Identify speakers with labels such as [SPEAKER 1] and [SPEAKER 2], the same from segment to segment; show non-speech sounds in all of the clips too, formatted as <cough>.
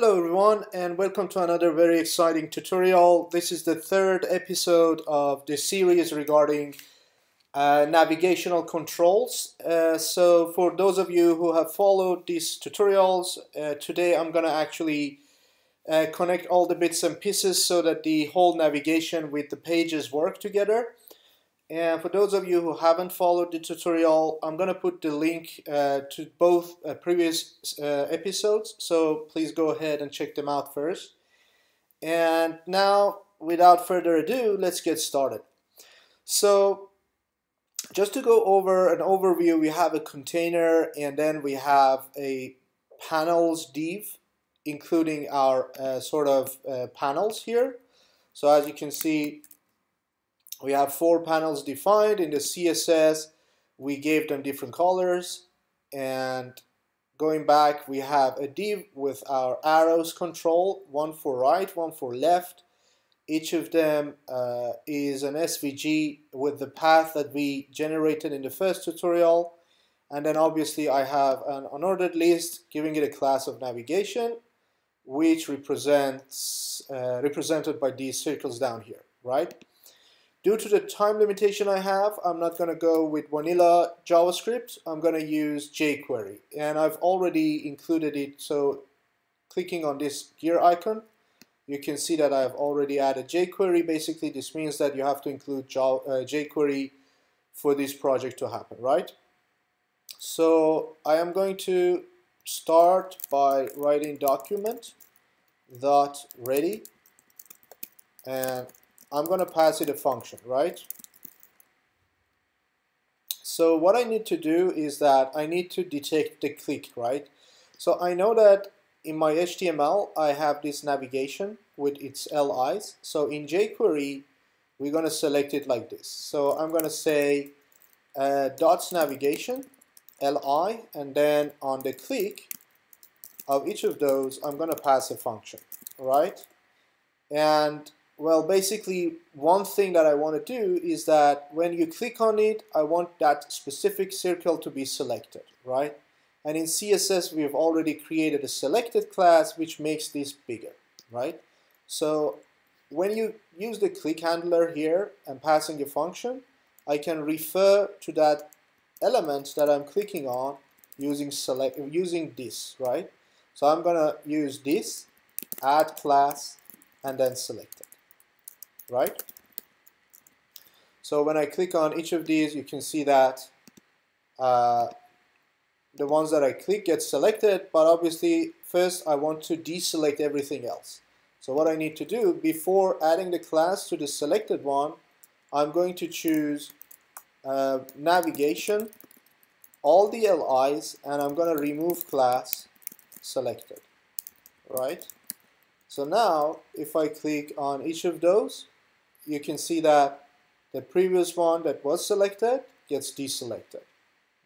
[SPEAKER 1] Hello everyone and welcome to another very exciting tutorial. This is the third episode of the series regarding uh, navigational controls. Uh, so for those of you who have followed these tutorials, uh, today I'm going to actually uh, connect all the bits and pieces so that the whole navigation with the pages work together. And for those of you who haven't followed the tutorial, I'm going to put the link uh, to both uh, previous uh, episodes, so please go ahead and check them out first. And now, without further ado, let's get started. So, just to go over an overview, we have a container and then we have a panels div, including our uh, sort of uh, panels here. So as you can see, we have four panels defined in the CSS. We gave them different colors and going back we have a div with our arrows control, one for right, one for left. Each of them uh, is an SVG with the path that we generated in the first tutorial. And then obviously I have an unordered list giving it a class of navigation which represents uh, represented by these circles down here, right? Due to the time limitation I have, I'm not going to go with vanilla JavaScript. I'm going to use jQuery. And I've already included it. So clicking on this gear icon, you can see that I've already added jQuery. Basically, this means that you have to include uh, jQuery for this project to happen, right? So I am going to start by writing document dot ready and I'm going to pass it a function, right? So what I need to do is that I need to detect the click, right? So I know that in my HTML I have this navigation with its LIs. So in jQuery we're going to select it like this. So I'm going to say uh, dots navigation li and then on the click of each of those I'm going to pass a function, right? And well, basically, one thing that I want to do is that when you click on it, I want that specific circle to be selected, right? And in CSS, we've already created a selected class, which makes this bigger, right? So when you use the click handler here and passing a function, I can refer to that element that I'm clicking on using select using this, right? So I'm gonna use this, add class, and then select it right? So when I click on each of these, you can see that uh, the ones that I click get selected, but obviously first I want to deselect everything else. So what I need to do, before adding the class to the selected one, I'm going to choose uh, navigation, all the LIs, and I'm going to remove class selected, right? So now, if I click on each of those, you can see that the previous one that was selected gets deselected,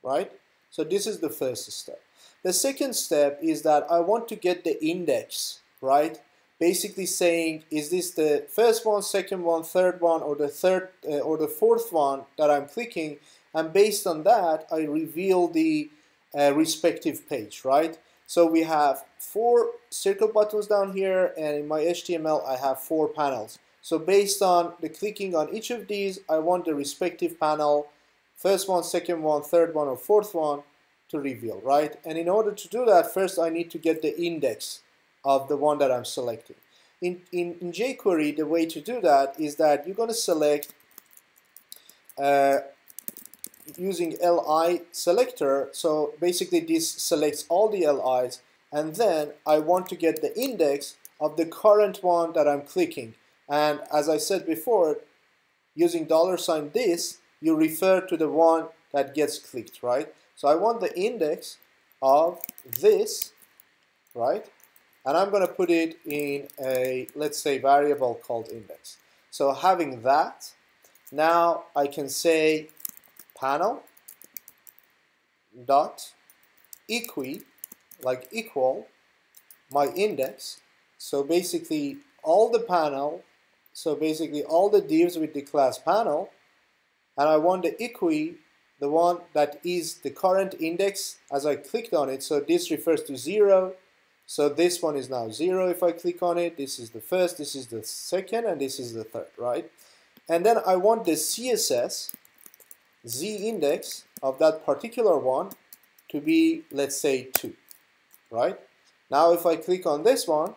[SPEAKER 1] right? So this is the first step. The second step is that I want to get the index, right? Basically saying, is this the first one, second one, third one, or the third uh, or the fourth one that I'm clicking? And based on that, I reveal the uh, respective page, right? So we have four circle buttons down here, and in my HTML, I have four panels. So based on the clicking on each of these, I want the respective panel, first one, second one, third one, or fourth one to reveal, right? And in order to do that, first I need to get the index of the one that I'm selecting. In, in, in jQuery, the way to do that is that you're going to select uh, using li selector. So basically this selects all the li's and then I want to get the index of the current one that I'm clicking. And as I said before, using dollar sign this, you refer to the one that gets clicked, right? So I want the index of this, right? And I'm going to put it in a, let's say, variable called index. So having that, now I can say panel dot equi, like equal, my index. So basically all the panel so basically all the divs with the class panel and I want the equi the one that is the current index as I clicked on it so this refers to 0 So this one is now 0 if I click on it. This is the first, this is the second, and this is the third, right? And then I want the CSS z index of that particular one to be, let's say, 2, right? Now if I click on this one,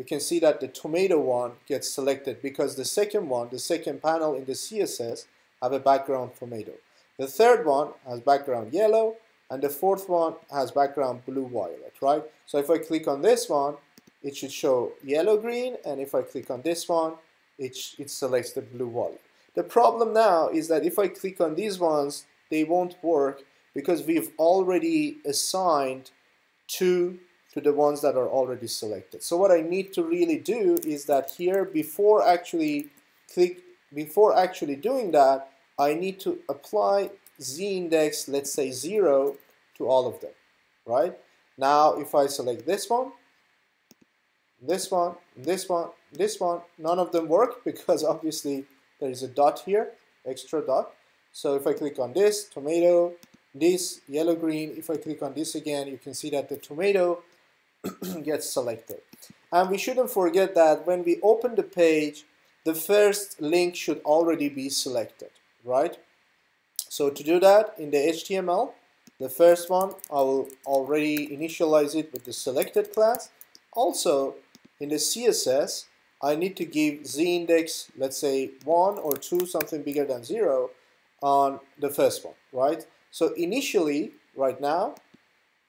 [SPEAKER 1] you can see that the tomato one gets selected because the second one, the second panel in the CSS, have a background tomato. The third one has background yellow, and the fourth one has background blue violet, right? So if I click on this one, it should show yellow green, and if I click on this one, it, it selects the blue violet. The problem now is that if I click on these ones, they won't work because we've already assigned two to the ones that are already selected. So what I need to really do is that here before actually click before actually doing that I need to apply z index let's say 0 to all of them right now if I select this one this one this one this one none of them work <laughs> because obviously there is a dot here extra dot so if I click on this tomato this yellow green if I click on this again you can see that the tomato <clears throat> gets selected. And we shouldn't forget that when we open the page, the first link should already be selected, right? So to do that in the HTML, the first one, I will already initialize it with the selected class. Also, in the CSS, I need to give z-index, let's say 1 or 2, something bigger than 0, on the first one, right? So initially, right now,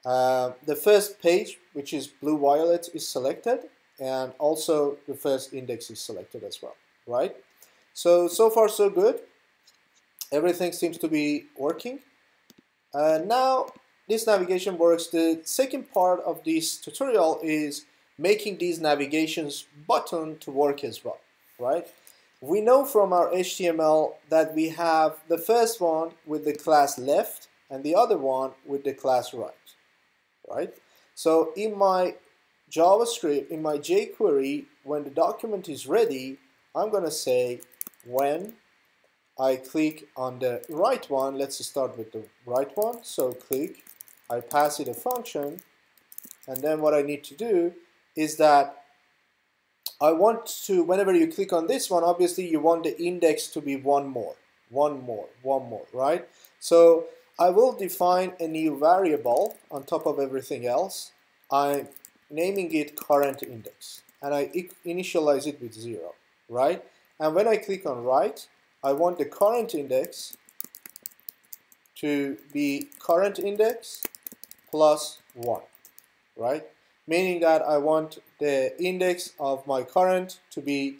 [SPEAKER 1] uh, the first page, which is blue-violet, is selected, and also the first index is selected as well, right? So, so far so good. Everything seems to be working. Uh, now, this navigation works. The second part of this tutorial is making these navigations button to work as well, right? We know from our HTML that we have the first one with the class left and the other one with the class right right? So in my JavaScript, in my jQuery, when the document is ready, I'm going to say when I click on the right one, let's start with the right one, so click, I pass it a function, and then what I need to do is that I want to, whenever you click on this one, obviously you want the index to be one more, one more, one more, right? So I will define a new variable on top of everything else. I'm naming it current index and I initialize it with 0, right? And when I click on right, I want the current index to be current index plus 1, right? Meaning that I want the index of my current to be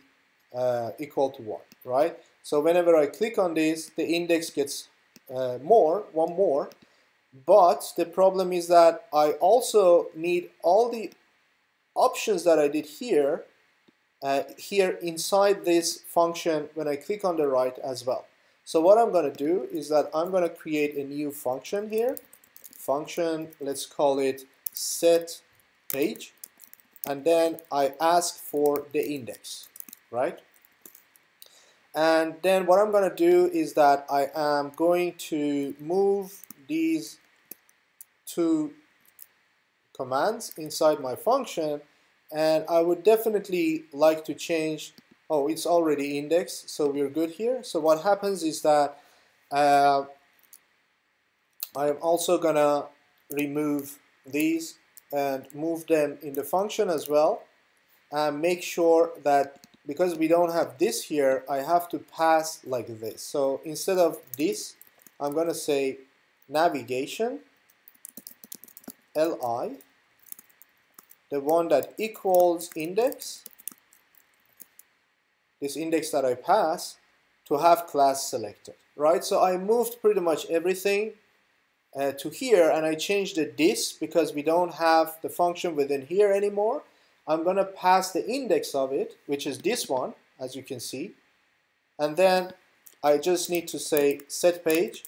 [SPEAKER 1] uh, equal to 1, right? So whenever I click on this, the index gets uh, more, one more, but the problem is that I also need all the options that I did here uh, here inside this function when I click on the right as well. So what I'm going to do is that I'm going to create a new function here. Function, let's call it set page. And then I ask for the index, right? And then what I'm going to do is that I am going to move these two commands inside my function and I would definitely like to change oh it's already indexed so we're good here. So what happens is that uh, I'm also gonna remove these and move them in the function as well and make sure that because we don't have this here, I have to pass like this. So instead of this, I'm going to say navigation li, the one that equals index, this index that I pass, to have class selected, right? So I moved pretty much everything uh, to here and I changed the this because we don't have the function within here anymore. I'm going to pass the index of it, which is this one, as you can see. And then I just need to say set page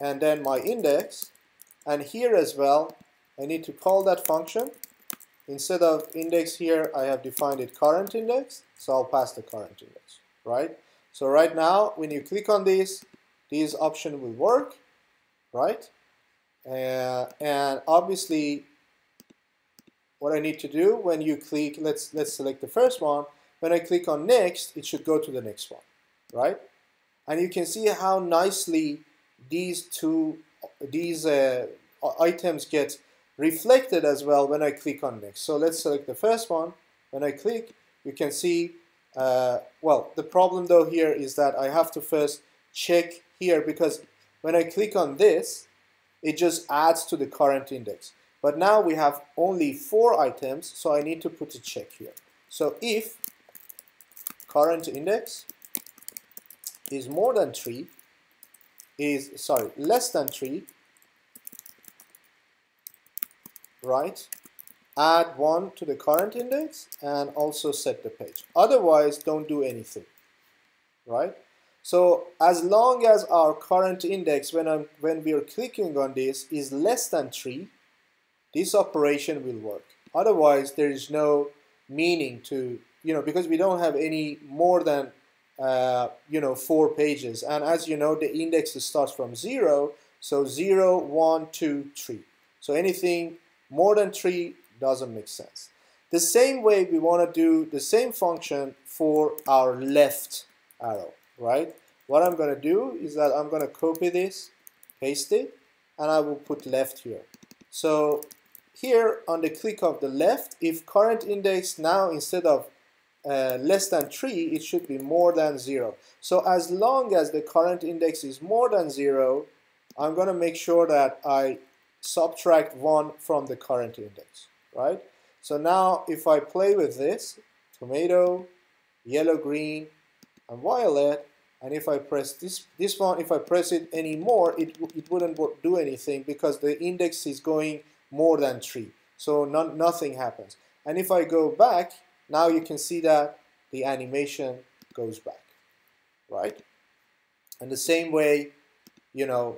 [SPEAKER 1] and then my index. And here as well, I need to call that function. Instead of index here, I have defined it current index, so I'll pass the current index, right? So right now, when you click on this, this option will work, right? Uh, and obviously, what I need to do when you click, let's, let's select the first one, when I click on next, it should go to the next one, right? And you can see how nicely these two, these uh, items get reflected as well when I click on next. So let's select the first one. When I click, you can see, uh, well, the problem though here is that I have to first check here because when I click on this, it just adds to the current index. But now we have only four items, so I need to put a check here. So if current index is more than 3, is, sorry, less than 3, right, add 1 to the current index and also set the page. Otherwise, don't do anything, right? So as long as our current index when, I'm, when we are clicking on this is less than 3, this operation will work. Otherwise, there is no meaning to, you know, because we don't have any more than, uh, you know, four pages. And as you know, the index starts from 0, so 0, 1, 2, 3. So anything more than 3 doesn't make sense. The same way we want to do the same function for our left arrow, right? What I'm going to do is that I'm going to copy this, paste it, and I will put left here. So here on the click of the left, if current index now instead of uh, less than 3, it should be more than 0. So as long as the current index is more than 0, I'm going to make sure that I subtract 1 from the current index, right? So now if I play with this, tomato, yellow, green, and violet, and if I press this this one, if I press it anymore, it, it wouldn't do anything because the index is going more than 3. So no, nothing happens. And if I go back, now you can see that the animation goes back, right? And the same way, you know,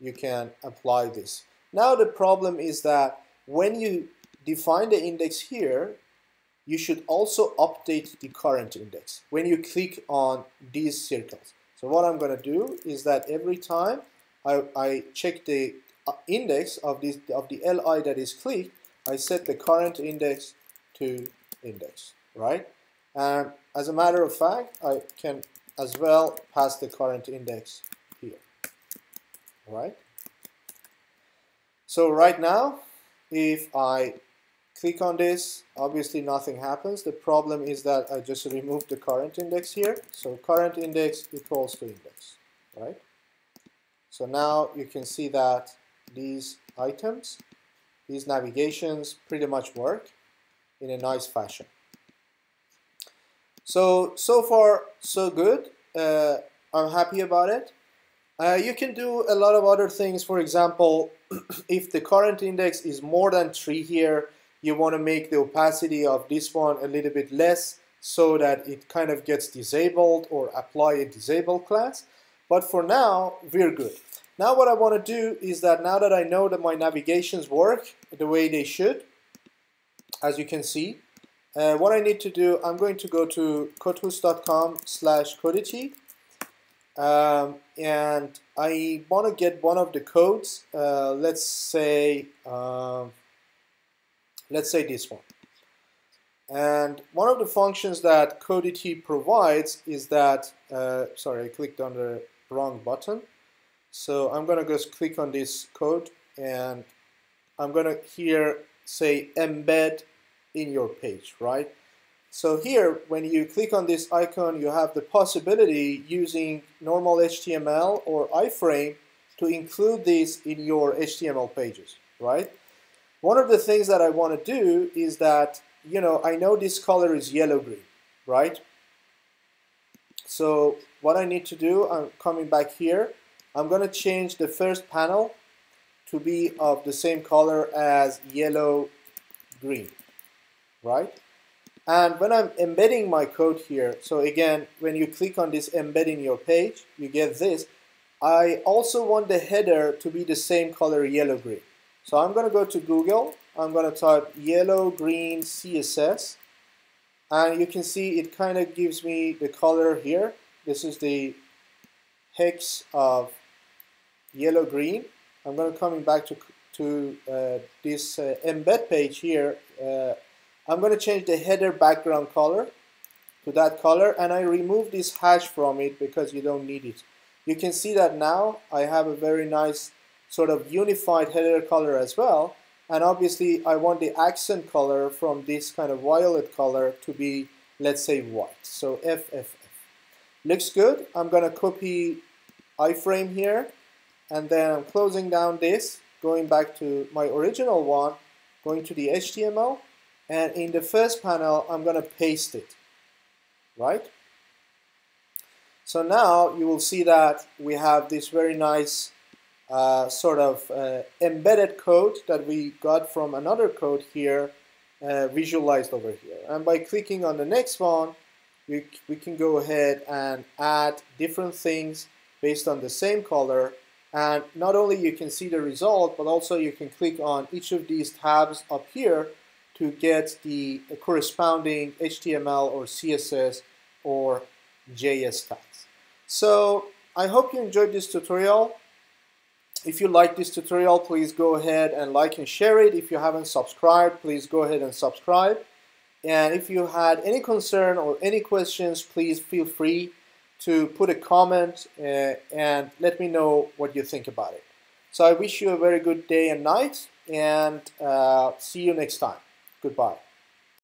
[SPEAKER 1] you can apply this. Now the problem is that when you define the index here, you should also update the current index when you click on these circles. So what I'm going to do is that every time I, I check the Uh, index of, this, of the li that is clicked, I set the current index to index, right? And as a matter of fact, I can as well pass the current index here, right? So right now, if I click on this, obviously nothing happens. The problem is that I just removed the current index here. So current index equals to index, right? So now you can see that these items, these navigations pretty much work in a nice fashion. So, so far so good. Uh, I'm happy about it. Uh, you can do a lot of other things. For example, <clears throat> if the current index is more than 3 here, you want to make the opacity of this one a little bit less so that it kind of gets disabled or apply a disable class. But for now, we're good. Now what I want to do is that now that I know that my navigations work the way they should, as you can see, uh, what I need to do, I'm going to go to kodhus.com slash codity um, and I want to get one of the codes. Uh, let's say uh, let's say this one. And one of the functions that Codity provides is that, uh, sorry, I clicked on the wrong button. So I'm going to just click on this code and I'm going to here say embed in your page, right? So here, when you click on this icon, you have the possibility using normal HTML or iframe to include this in your HTML pages, right? One of the things that I want to do is that, you know, I know this color is yellow-green, right? So what I need to do, I'm coming back here, I'm going to change the first panel to be of the same color as yellow-green, right? And when I'm embedding my code here, so again, when you click on this embed in your page, you get this. I also want the header to be the same color yellow-green. So I'm going to go to Google. I'm going to type yellow-green CSS. And you can see it kind of gives me the color here. This is the hex of yellow-green. I'm going to coming back to to uh, this uh, embed page here, uh, I'm going to change the header background color to that color and I remove this hash from it because you don't need it. You can see that now I have a very nice sort of unified header color as well and obviously I want the accent color from this kind of violet color to be let's say white. So FFF looks good. I'm gonna copy iframe here and then I'm closing down this going back to my original one going to the HTML and in the first panel I'm gonna paste it right so now you will see that we have this very nice uh, sort of uh, embedded code that we got from another code here uh, visualized over here. And by clicking on the next one, we, we can go ahead and add different things based on the same color. And not only you can see the result, but also you can click on each of these tabs up here to get the corresponding HTML or CSS or JS tags. So I hope you enjoyed this tutorial. If you like this tutorial, please go ahead and like and share it. If you haven't subscribed, please go ahead and subscribe. And if you had any concern or any questions, please feel free to put a comment uh, and let me know what you think about it. So I wish you a very good day and night and uh, see you next time. Goodbye.